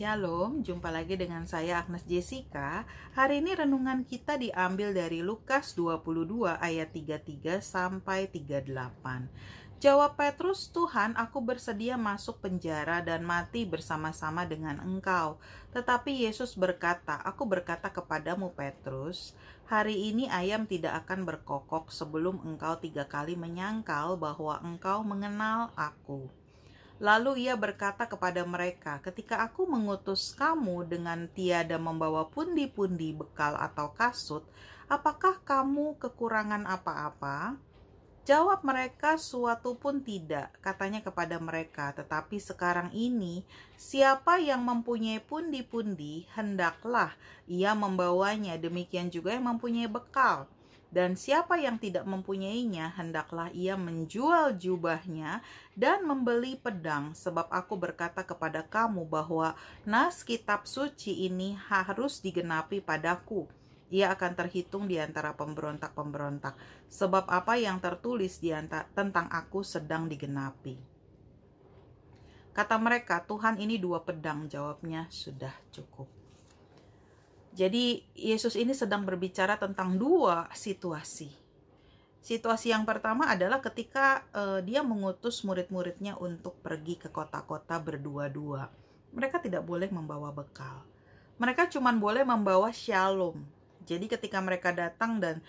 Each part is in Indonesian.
Shalom, jumpa lagi dengan saya Agnes Jessica. Hari ini renungan kita diambil dari Lukas 22 ayat 33 sampai 38. Jawab Petrus, Tuhan, aku bersedia masuk penjara dan mati bersama-sama dengan engkau. Tetapi Yesus berkata, aku berkata kepadamu Petrus, hari ini ayam tidak akan berkokok sebelum engkau tiga kali menyangkal bahwa engkau mengenal aku. Lalu ia berkata kepada mereka, "Ketika aku mengutus kamu dengan tiada membawa pundi-pundi bekal atau kasut, apakah kamu kekurangan apa-apa?" Jawab mereka, "Suatu pun tidak," katanya kepada mereka. "Tetapi sekarang ini, siapa yang mempunyai pundi-pundi, hendaklah ia membawanya. Demikian juga yang mempunyai bekal." Dan siapa yang tidak mempunyainya, hendaklah ia menjual jubahnya dan membeli pedang, sebab aku berkata kepada kamu bahwa nas kitab suci ini harus digenapi padaku. Ia akan terhitung di antara pemberontak-pemberontak, sebab apa yang tertulis di antara, tentang aku sedang digenapi. Kata mereka, Tuhan ini dua pedang, jawabnya sudah cukup. Jadi Yesus ini sedang berbicara tentang dua situasi. Situasi yang pertama adalah ketika uh, dia mengutus murid-muridnya untuk pergi ke kota-kota berdua-dua. Mereka tidak boleh membawa bekal. Mereka cuma boleh membawa shalom. Jadi ketika mereka datang dan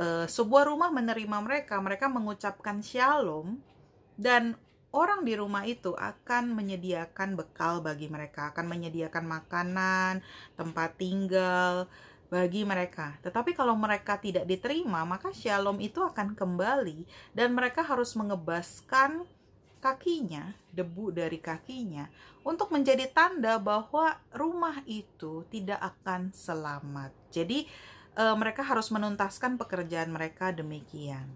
uh, sebuah rumah menerima mereka, mereka mengucapkan shalom dan orang di rumah itu akan menyediakan bekal bagi mereka, akan menyediakan makanan, tempat tinggal bagi mereka. Tetapi kalau mereka tidak diterima, maka shalom itu akan kembali dan mereka harus mengebaskan kakinya, debu dari kakinya untuk menjadi tanda bahwa rumah itu tidak akan selamat. Jadi e, mereka harus menuntaskan pekerjaan mereka demikian.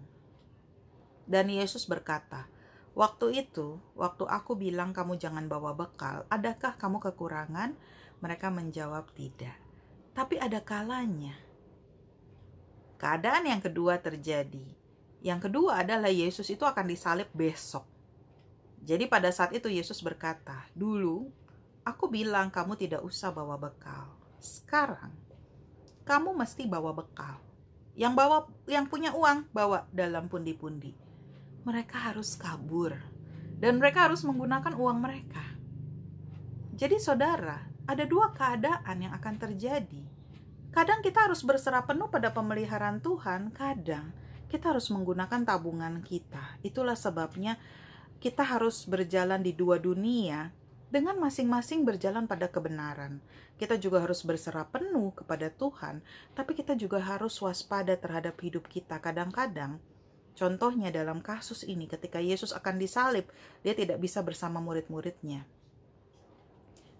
Dan Yesus berkata, Waktu itu, waktu aku bilang kamu jangan bawa bekal, adakah kamu kekurangan? Mereka menjawab tidak. Tapi ada kalanya. Keadaan yang kedua terjadi. Yang kedua adalah Yesus itu akan disalib besok. Jadi pada saat itu Yesus berkata, "Dulu aku bilang kamu tidak usah bawa bekal. Sekarang kamu mesti bawa bekal. Yang bawa yang punya uang bawa dalam pundi-pundi mereka harus kabur dan mereka harus menggunakan uang mereka. Jadi saudara, ada dua keadaan yang akan terjadi. Kadang kita harus berserah penuh pada pemeliharaan Tuhan, kadang kita harus menggunakan tabungan kita. Itulah sebabnya kita harus berjalan di dua dunia dengan masing-masing berjalan pada kebenaran. Kita juga harus berserah penuh kepada Tuhan, tapi kita juga harus waspada terhadap hidup kita. Kadang-kadang Contohnya dalam kasus ini ketika Yesus akan disalib, dia tidak bisa bersama murid-muridnya.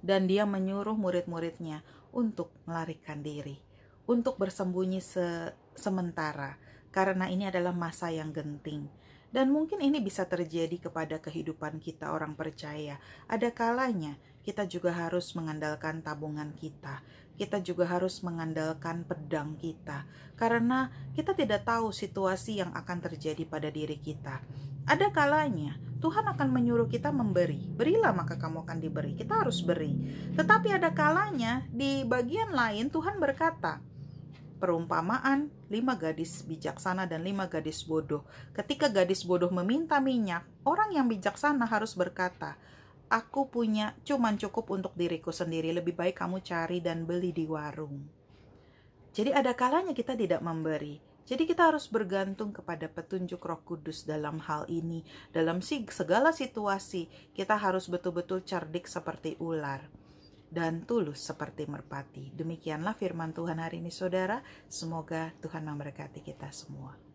Dan dia menyuruh murid-muridnya untuk melarikan diri, untuk bersembunyi se sementara, karena ini adalah masa yang genting. Dan mungkin ini bisa terjadi kepada kehidupan kita orang percaya. Ada kalanya kita juga harus mengandalkan tabungan kita. Kita juga harus mengandalkan pedang kita. Karena kita tidak tahu situasi yang akan terjadi pada diri kita. Ada kalanya Tuhan akan menyuruh kita memberi. Berilah maka kamu akan diberi. Kita harus beri. Tetapi ada kalanya di bagian lain Tuhan berkata, perumpamaan lima gadis bijaksana dan lima gadis bodoh. Ketika gadis bodoh meminta minyak, orang yang bijaksana harus berkata, Aku punya cuman cukup untuk diriku sendiri, lebih baik kamu cari dan beli di warung. Jadi ada kalanya kita tidak memberi. Jadi kita harus bergantung kepada petunjuk Roh Kudus dalam hal ini. Dalam segala situasi, kita harus betul-betul cerdik seperti ular dan tulus seperti merpati. Demikianlah firman Tuhan hari ini saudara. Semoga Tuhan memberkati kita semua.